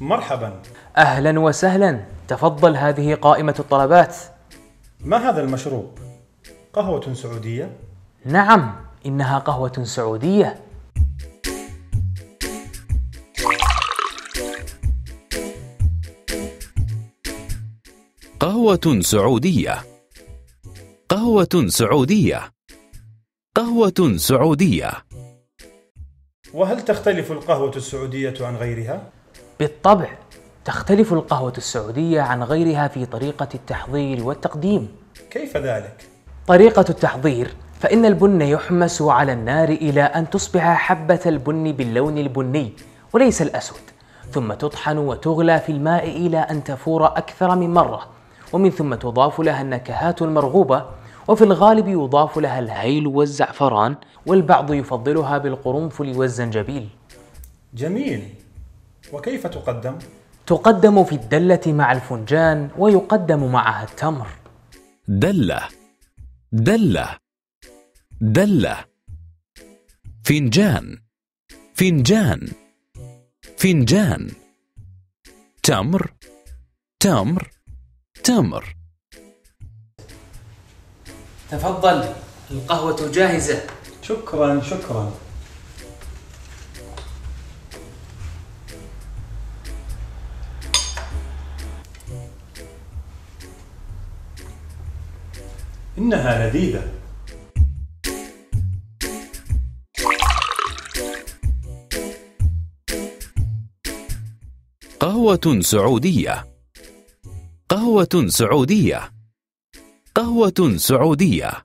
مرحبا. أهلا وسهلا. تفضل هذه قائمة الطلبات. ما هذا المشروب؟ قهوة سعودية؟ نعم إنها قهوة سعودية. قهوة سعودية. قهوة سعودية. قهوة سعودية. وهل تختلف القهوة السعودية عن غيرها؟ بالطبع تختلف القهوة السعودية عن غيرها في طريقة التحضير والتقديم. كيف ذلك؟ طريقة التحضير فإن البن يحمس على النار إلى أن تصبح حبة البن باللون البني وليس الأسود ثم تطحن وتغلى في الماء إلى أن تفور أكثر من مرة ومن ثم تضاف لها النكهات المرغوبة وفي الغالب يضاف لها الهيل والزعفران والبعض يفضلها بالقرنفل والزنجبيل. جميل. وكيف تقدم؟ تقدم في الدلة مع الفنجان ويقدم معها التمر. دلة. دلة. دلة. فنجان. فنجان. فنجان. تمر. تمر. تمر. تفضل القهوة جاهزة. شكرا شكرا. إنها لذيذة. قهوة سعودية. قهوة سعودية. قهوة سعودية.